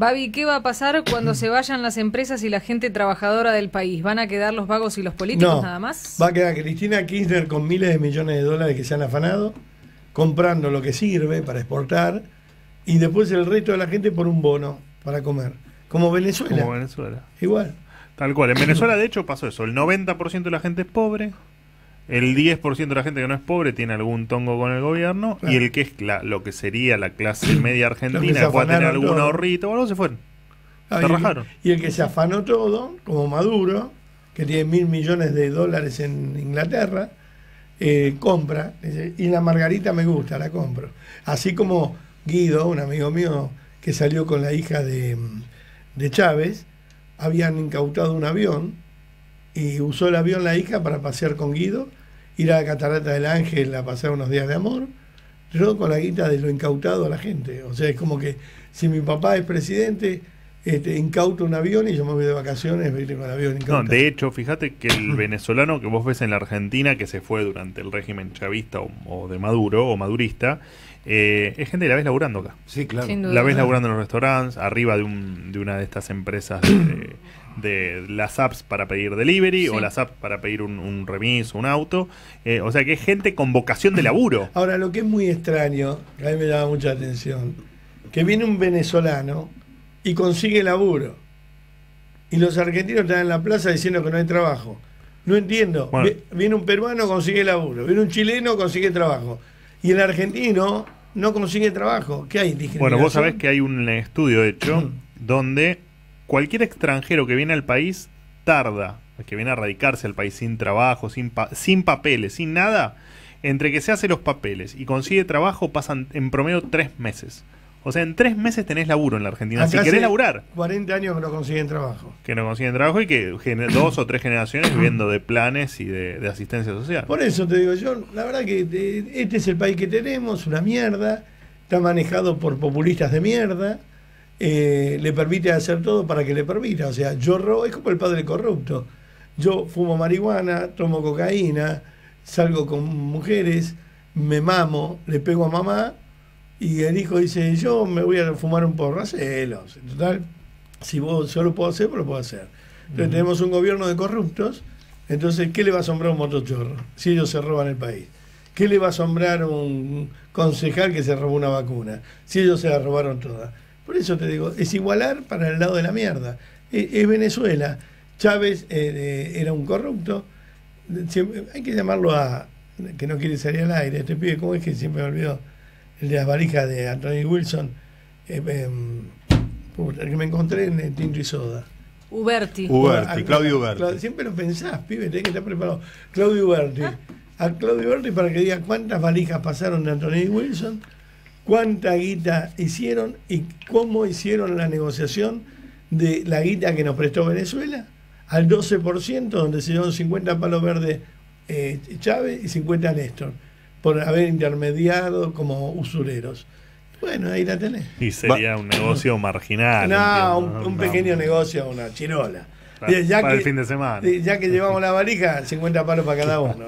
Babi, ¿qué va a pasar cuando se vayan las empresas y la gente trabajadora del país? ¿Van a quedar los vagos y los políticos No. nada más? Va a quedar Cristina Kirchner con miles de millones de dólares que se han afanado, comprando lo que sirve para exportar, y después el resto de la gente por un bono para comer. Como Venezuela. Como Venezuela. Igual. Tal cual. En Venezuela, de hecho, pasó eso. El 90% de la gente es pobre. El 10% de la gente que no es pobre tiene algún tongo con el gobierno. Claro. Y el que es la- lo que sería la clase media argentina, que pueda tener algún todo. ahorrito o algo, se fueron. Ah, Se y- rajaron. Y el que se afanó todo, como Maduro, que tiene mil millones de dólares en Inglaterra, eh, compra. Dice, Y la margarita me gusta, la compro. Así como Guido, un amigo mío que salió con la hija de, de Chávez, habían incautado un avión y usó el avión la hija para pasear con Guido, ir a la Catarata del Ángel a pasar unos días de amor, yo con la guita de lo incautado a la gente. O sea, es como que si mi papá es presidente, este, incauta un avión y yo me voy de vacaciones, voy con el avión No, incautado. de hecho, fíjate que el venezolano que vos ves en la Argentina, que se fue durante el régimen chavista o, o de Maduro o madurista, eh, es gente que la ves laburando acá. Sí, claro. La ves laburando en los restaurantes, arriba de, un, de una de estas empresas de, de las apps para pedir delivery Sí. o las apps para pedir un, un remis, un auto. Eh, o sea que es gente con vocación de laburo. Ahora, lo que es muy extraño, que a mí me llama mucha atención, que viene un venezolano y consigue laburo. Y los argentinos están en la plaza diciendo que no hay trabajo. No entiendo. Bueno. Viene un peruano, consigue laburo. Viene un chileno, consigue trabajo. Y el argentino no consigue trabajo. ¿Qué hay? Bueno, vos sabés que hay un estudio hecho donde cualquier extranjero que viene al país tarda, que viene a radicarse al país sin trabajo, sin, pa- sin papeles, sin nada, entre que se hace los papeles y consigue trabajo pasan en promedio tres meses. O sea, en tres meses tenés laburo en la Argentina. Acá si querés laburar, 40 años que no consiguen trabajo. que no consiguen trabajo y que dos o tres generaciones viviendo de planes y de, de asistencia social. Por eso te digo yo, la verdad que eh, este es el país que tenemos, una mierda, está manejado por populistas de mierda, eh, le permite hacer todo para que le permita. O sea, yo robo, es como el padre corrupto. Yo fumo marihuana, tomo cocaína, salgo con mujeres, me mamo, le pego a mamá y el hijo dice, yo me voy a fumar un porro, hacelos. En total, si vos, yo lo puedo hacer, pues lo puedo hacer. Entonces tenemos un gobierno de corruptos, entonces, ¿qué le va a asombrar un motochorro si ellos se roban el país? ¿Qué le va a asombrar un concejal que se robó una vacuna si ellos se la robaron toda? Por eso te digo, es igualar para el lado de la mierda. Es, es Venezuela. Chávez eh, eh, era un corrupto. Siempre- hay que llamarlo a. que no quiere salir al aire. Este pibe, ¿cómo es que siempre me olvidó? El de las valijas de Anthony Wilson. eh, em, el que me encontré en el Tinto y Soda. Uberti. Uberti, A- Claudio Uberti. Siempre lo pensás, pibe, tenés que estar preparado. Claudio Uberti. A Claudio Uberti para que diga cuántas valijas pasaron de Anthony Wilson, cuánta guita hicieron y cómo hicieron la negociación de la guita que nos prestó Venezuela al 12%, donde se dieron 50 palos verdes eh, Chávez y 50 Néstor, por haber intermediado como usureros. Bueno, ahí la tenés. Y sería un negocio marginal. No, entiendo, un, un No. pequeño negocio, una chirola. Para- ya para el que- fin de semana. Ya que llevamos la valija, 50 palos para cada uno.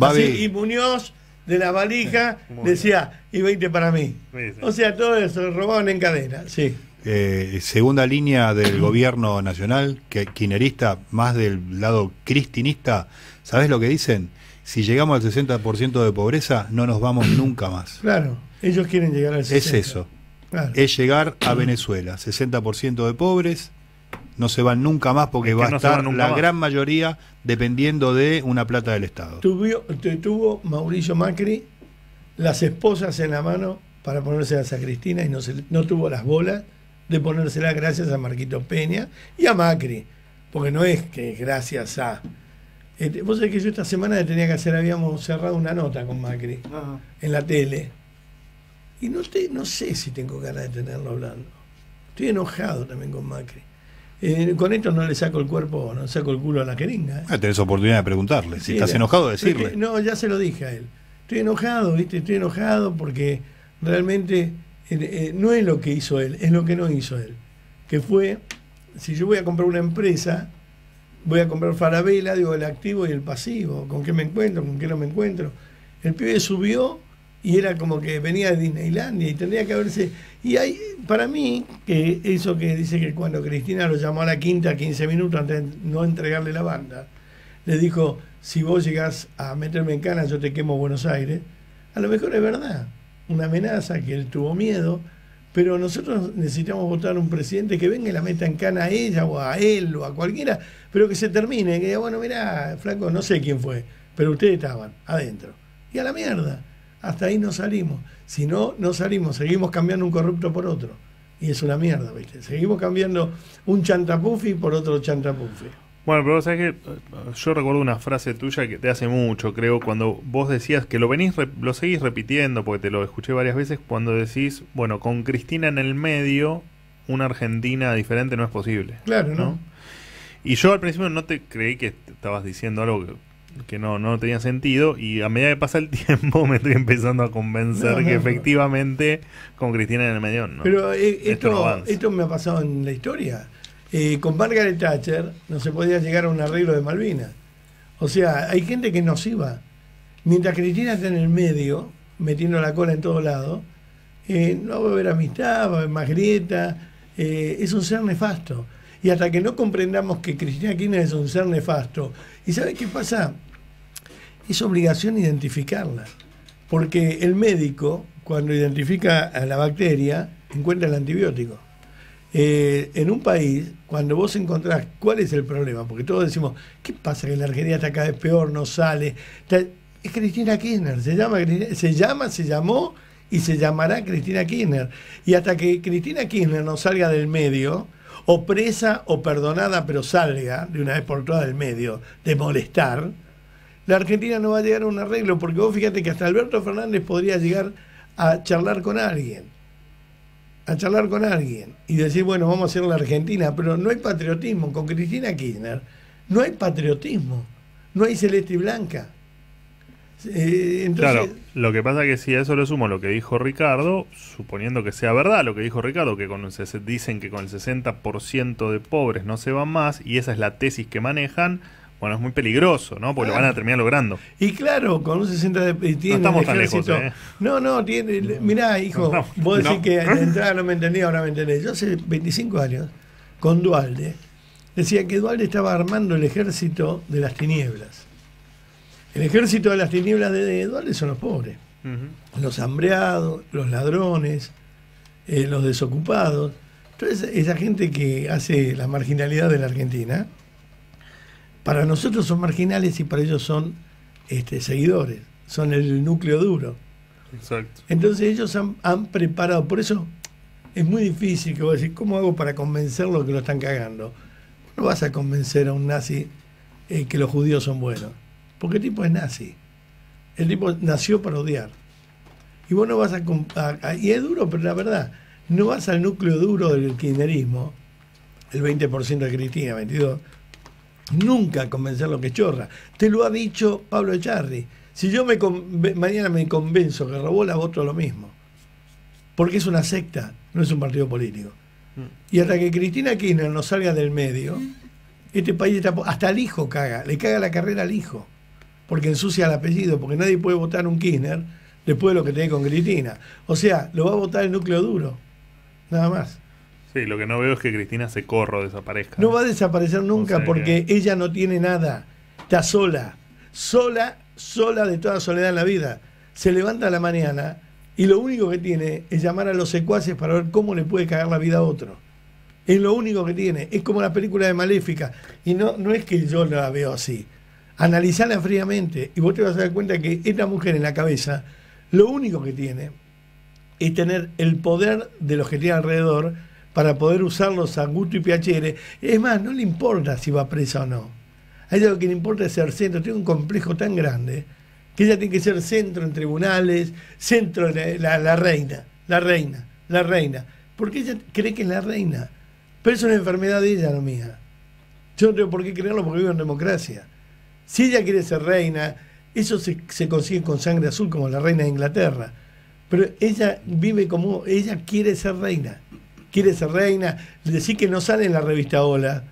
Así, y Muñoz de la valija Muy decía, y 20 para mí. Sí, sí. O sea, todo eso robaban en cadena. Sí. Eh, segunda línea del gobierno nacional, que quinerista, más del lado cristinista, ¿sabes lo que dicen? Si llegamos al 60% de pobreza, no nos vamos nunca más. Claro, ellos quieren llegar al Es 60. eso, Claro. es llegar a Venezuela. 60% de pobres, no se van nunca más porque Es que va a no estar la más. gran mayoría dependiendo de una plata del Estado. Tuvo, te- tuvo Mauricio Macri las esposas en la mano para ponérselas a Cristina y no, se, no tuvo las bolas de ponérselas gracias a Marquito Peña y a Macri. Porque no es que gracias a... Este, Vos sabés que yo esta semana tenía que hacer, habíamos cerrado una nota con Macri en la tele. Y no, te, no sé si tengo ganas de tenerlo hablando. Estoy enojado también con Macri. Eh, con esto no le saco el cuerpo, no saco el culo a la jeringa. ¿eh? Ah, tenés oportunidad de preguntarle. Si Sí, estás enojado, decirle. no, ya se lo dije a él. Estoy enojado, ¿viste? Estoy enojado porque realmente eh, eh, no es lo que hizo él, es lo que no hizo él. Que fue, si yo voy a comprar una empresa, voy a comprar Farabela, digo, el activo y el pasivo. ¿Con qué me encuentro? ¿Con qué no me encuentro? El pibe subió y era como que venía de Disneylandia y tendría que haberse... Y hay, para mí, que eso que dice que cuando Cristina lo llamó a la quinta 15 minutos antes de no entregarle la banda, le dijo, si vos llegás a meterme en cana, yo te quemo Buenos Aires, a lo mejor es verdad, una amenaza que él tuvo miedo, pero nosotros necesitamos votar un presidente que venga y la meta en cana a ella o a él o a cualquiera, pero que se termine, que diga, bueno, mira, Franco, no sé quién fue, pero ustedes estaban adentro. Y a la mierda hasta ahí no salimos. Si no, no salimos, seguimos cambiando un corrupto por otro. Y es una mierda, ¿viste? Seguimos cambiando un chantapufi por otro chantapufi. Bueno, pero sabes que eh, yo recuerdo una frase tuya que te hace mucho, creo, cuando vos decías que lo venís, lo seguís repitiendo, porque te lo escuché varias veces, cuando decís, bueno, con Cristina en el medio, una Argentina diferente no es posible. Claro, ¿no? Y yo al principio no te creí que estabas diciendo algo que que no, no tenía sentido y a medida que pasa el tiempo me estoy empezando a convencer que efectivamente con Cristina en el medio no. Pero eh, esto, esto, me ha pasado en la historia. Eh, con Margaret Thatcher no se podía llegar a un arreglo de Malvinas. O sea, hay gente que nos iba. Mientras Cristina está en el medio, metiendo la cola en todos lados, eh, no va a haber amistad, va a haber más grieta, es un ser nefasto. Y hasta que no comprendamos que Cristina Kirchner es un ser nefasto, ¿y sabe qué pasa? Es obligación identificarla. Porque el médico, cuando identifica a la bacteria, encuentra el antibiótico. Eh, en un país, cuando vos encontrás cuál es el problema, porque todos decimos, ¿qué pasa? Que la Argentina está cada vez peor, no sale. es Cristina Kirchner, se llama, se llama, se llamó y se llamará Cristina Kirchner. Y hasta que Cristina Kirchner no salga del medio, o presa o perdonada, pero salga de una vez por todas del medio de molestar, la Argentina no va a llegar a un arreglo, porque vos fíjate que hasta Alberto Fernández podría llegar a charlar con alguien, a charlar con alguien y decir, bueno, vamos a hacer la Argentina, pero no hay patriotismo. Con Cristina Kirchner no hay patriotismo, no hay celeste y blanca. Eh, claro, lo que pasa es que si a eso le sumo lo que dijo Ricardo, suponiendo que sea verdad lo que dijo Ricardo, que con dicen que con el 60% de pobres no se van más, y esa es la tesis que manejan, bueno, es muy peligroso, ¿no? Porque lo van a terminar logrando. Y claro, con un 60 de no estamos tan lejos, ¿eh? No, no, tiene, mirá, hijo, vos decís que de entrada no me entendí, ahora me entendés. Yo hace 25 años, con Dualde, decía que Dualde estaba armando el ejército de las tinieblas. El ejército de las tinieblas de Dualde son los pobres, los hambreados, los ladrones, eh, los desocupados. Entonces, esa gente que hace la marginalidad de la Argentina, para nosotros son marginales y para ellos son este, seguidores, son el núcleo duro. Exacto. Entonces ellos han, preparado, por eso es muy difícil que vos decís, ¿cómo hago para convencerlo que lo están cagando? No vas a convencer a un nazi eh, que los judíos son buenos. Porque el tipo es nazi. El tipo nació para odiar. Y vos no vas a, Y es duro, pero la verdad, no vas al núcleo duro del kirchnerismo, el 20% de Cristina, 22, nunca a convencer lo que chorra. Te lo ha dicho Pablo Echarri. Si yo me mañana me convenzo que robó la voto lo mismo. Porque es una secta, no es un partido político. Mm. Y hasta que Cristina Kirchner no salga del medio, este país está. Hasta el hijo caga, le caga la carrera al hijo porque ensucia el apellido, porque nadie puede votar un Kirchner después de lo que tiene con Cristina. O sea, lo va a votar el núcleo duro, nada más. Sí, lo que no veo es que Cristina se corra o desaparezca. No va a desaparecer nunca porque ella no tiene nada, está sola, sola, sola de toda soledad en la vida. Se levanta a la mañana y lo único que tiene es llamar a los secuaces para ver cómo le puede cagar la vida a otro. Es lo único que tiene. Es como la película de Maléfica. Y no, no es que yo la veo así analizarla fríamente y vos te vas a dar cuenta que esta mujer en la cabeza lo único que tiene es tener el poder de los que tiene alrededor para poder usarlos a gusto y piacere. Es más, no le importa si va presa o no. A ella lo que le importa es ser centro. Tiene un complejo tan grande que ella tiene que ser centro en tribunales, centro en la, la reina, la reina, la reina. Porque ella cree que es la reina. Pero es una enfermedad de ella, no mía. Yo no tengo por qué creerlo porque vivo en democracia. Si ella quiere ser reina, eso se, consigue con sangre azul como la reina de Inglaterra. Pero ella vive como, ella quiere ser reina. Quiere ser reina. Decir que no sale en la revista Hola,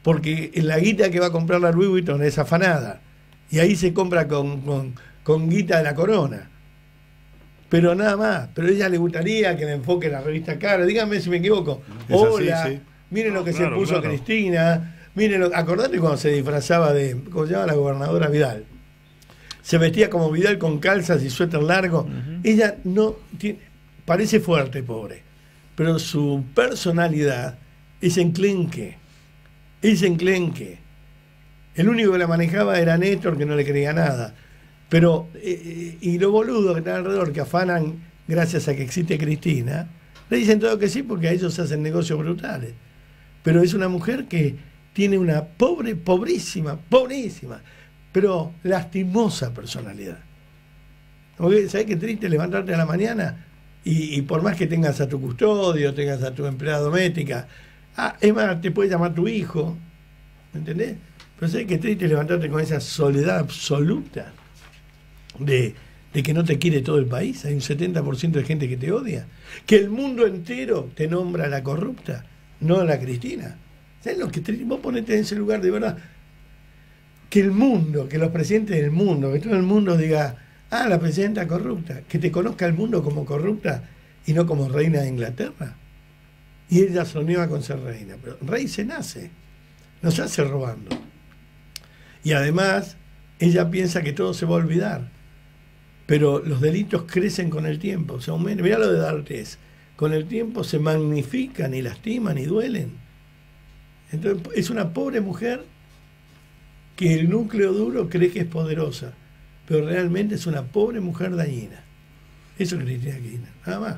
porque la guita que va a comprar la Louis Vuitton es afanada. Y ahí se compra con, con, guita de la corona. Pero nada más. Pero a ella le gustaría que le enfoque en la revista Cara. Dígame si me equivoco. Así, Hola, sí. miren lo que Claro, se puso claro. Cristina. Miren, acordate cuando se disfrazaba de. ¿Cómo se llama la gobernadora Vidal? Se vestía como Vidal con calzas y suéter largo. Ella no tiene, parece fuerte, pobre, pero su personalidad es enclenque. Es enclenque. El único que la manejaba era Néstor, que no le creía nada. Pero, eh, eh, y los boludos que están alrededor, que afanan gracias a que existe Cristina, le dicen todo que sí porque a ellos hacen negocios brutales. Pero es una mujer que tiene una pobre, pobrísima, pobrísima, pero lastimosa personalidad. Porque, ¿sabes qué triste levantarte a la mañana? Y, por más que tengas a tu custodio, tengas a tu empleada doméstica, ah, es más, te puede llamar tu hijo, ¿me entendés? Pero ¿sabes qué triste levantarte con esa soledad absoluta de, de que no te quiere todo el país? Hay un 70% de gente que te odia. Que el mundo entero te nombra la corrupta, no la Cristina. ¿Sabes lo que tri- vos ponete en ese lugar de verdad? que el mundo, que los presidentes del mundo, que todo el mundo diga, ah, la presidenta corrupta, que te conozca el mundo como corrupta y no como reina de Inglaterra. Y ella soñaba con ser reina, pero rey se nace, no se hace robando. Y además, ella piensa que todo se va a olvidar, pero los delitos crecen con el tiempo, se aumentan. Mirá lo de D'Artes, con el tiempo se magnifican y lastiman y duelen. Entonces, es una pobre mujer que el núcleo duro cree que es poderosa, pero realmente es una pobre mujer dañina. Eso es Cristina Kirchner, nada más.